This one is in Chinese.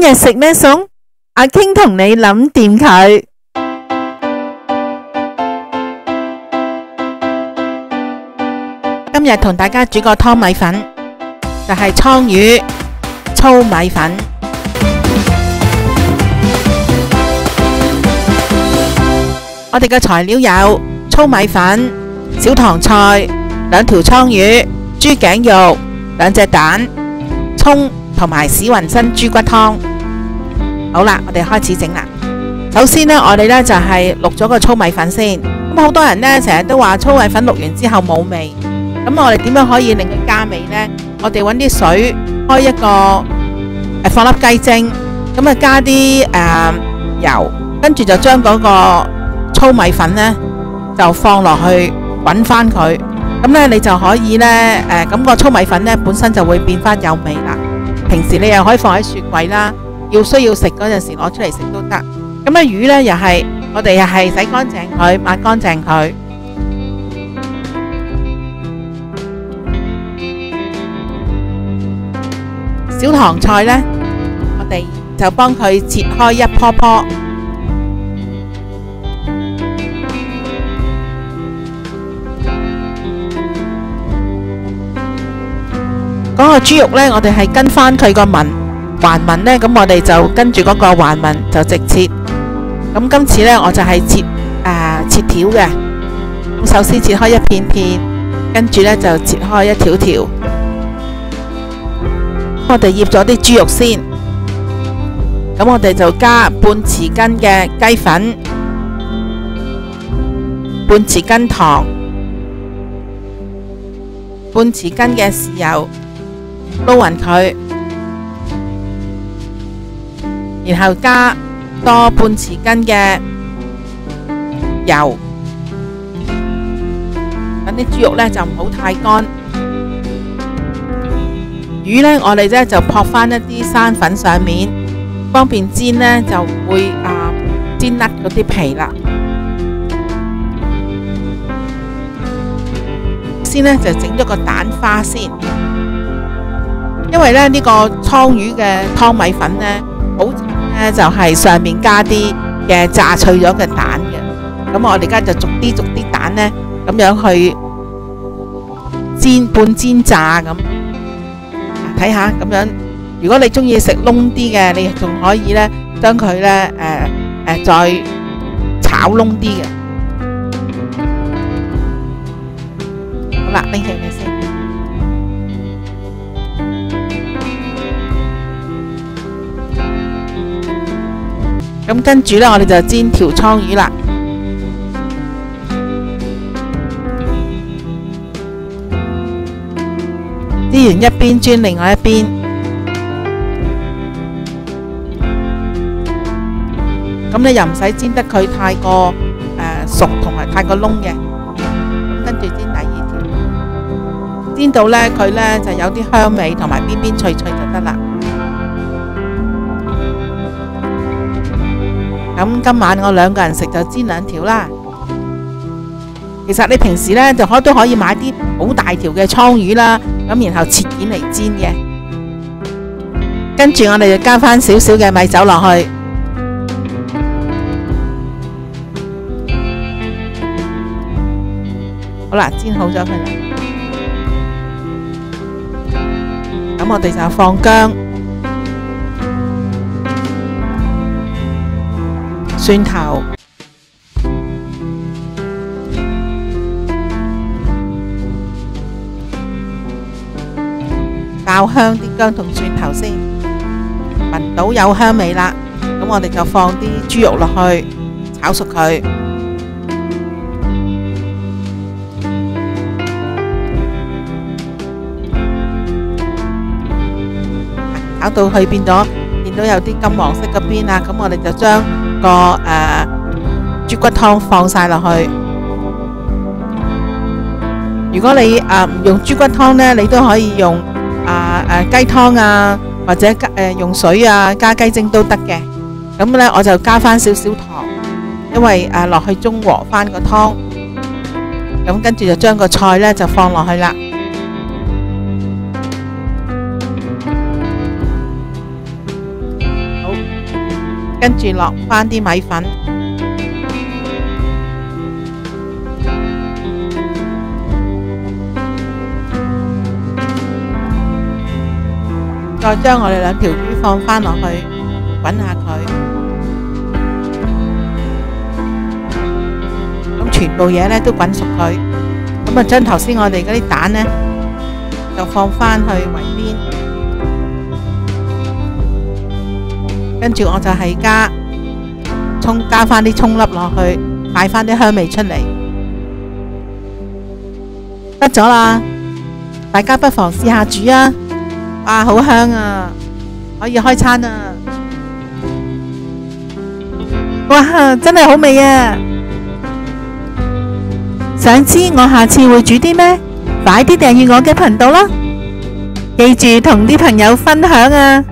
今日食咩餸？阿傾同你諗掂佢。今日同大家煮個湯米粉，就係倉魚粗米粉。我哋嘅材料有粗米粉、小棠菜、兩條倉魚、豬頸肉、兩隻蛋、葱同埋史雲生豬骨湯。好啦，我哋開始整啦。首先呢，我哋呢就係淥咗個粗米粉先。咁好多人呢成日都話粗米粉淥完之後冇味。咁我哋點樣可以令佢加味呢？我哋揾啲水開一個誒放粒雞精，咁啊加啲誒油，跟住就將嗰個粗米粉呢就放落去滚翻佢。咁呢你就可以呢誒咁個粗米粉呢本身就會變翻有味啦。平時你又可以放喺雪櫃啦，要需要食嗰陣時攞出嚟食都得。咁啊魚呢又係我哋又係洗乾淨佢，抹乾淨佢。小棠菜呢，我哋就幫佢切開一棵棵。嗰個豬肉呢，我哋係跟翻佢個紋橫紋呢，咁我哋就跟住嗰個橫紋就直切。咁今次呢，我就係切誒、呃、切條嘅。咁首先切開一片片，跟住呢就切開一條條。我哋醃咗啲豬肉先，咁我哋就加半匙羹嘅雞粉，半匙羹糖，半匙羹嘅豉油，撈勻佢，然後加多半匙羹嘅油，等啲豬肉呢就唔好太乾。魚呢，我哋呢就撲翻一啲生粉上面，方便煎呢就會啊煎甩嗰啲皮啦。先呢就整咗個蛋花先，因為咧呢個倉魚嘅湯米粉呢，好呢就係上面加啲嘅炸脆咗嘅蛋嘅。咁我哋而家就逐啲逐啲蛋呢，咁樣去煎半煎炸咁。睇下咁樣，如果你中意食燶啲嘅，你仲可以呢將佢呢誒誒再炒燶啲嘅。好啦，拎起佢先。咁跟住呢，我哋就煎條倉魚啦。煎完一邊，煎另外一邊。咁你又唔使煎得佢太過誒熟，同埋太過燶嘅。咁跟住煎第二條，煎到呢佢呢就有啲香味，同埋邊邊脆脆就得啦。咁今晚我兩個人食就煎兩條啦。其實你平時呢就可都可以買啲好大條嘅倉魚啦。咁然後切件嚟煎嘅，跟住我哋就加翻少少嘅米酒落去，好啦，煎好咗佢啦。咁我哋就放薑、蒜头。爆香啲姜同蒜頭先，聞到有香味啦，咁我哋就放啲豬肉落去炒熟佢，炒到去变咗，見到有啲金黃色嗰邊啦，咁我哋就將個誒豬骨湯放晒落去。如果你誒唔用豬骨湯呢，你都可以用。啊誒雞湯啊，或者加誒用水啊，加雞精都得嘅。咁呢我就加翻少少糖，因為誒落去中和翻個湯。咁跟住就將個菜呢就放落去啦。跟住落返啲米粉，再將我哋兩條魚放返落去，滾下佢。咁全部嘢呢都滾熟佢，咁啊將頭先我哋嗰啲蛋呢，就放返去圍邊，跟住我就系加葱，加返啲葱粒落去，帶返啲香味出嚟，得咗啦！大家不妨試下煮啊！哇，好香啊！可以開餐啊！哇，真係好味啊！想知我下次會煮啲咩？快啲訂閱我嘅頻道啦！記住同啲朋友分享啊！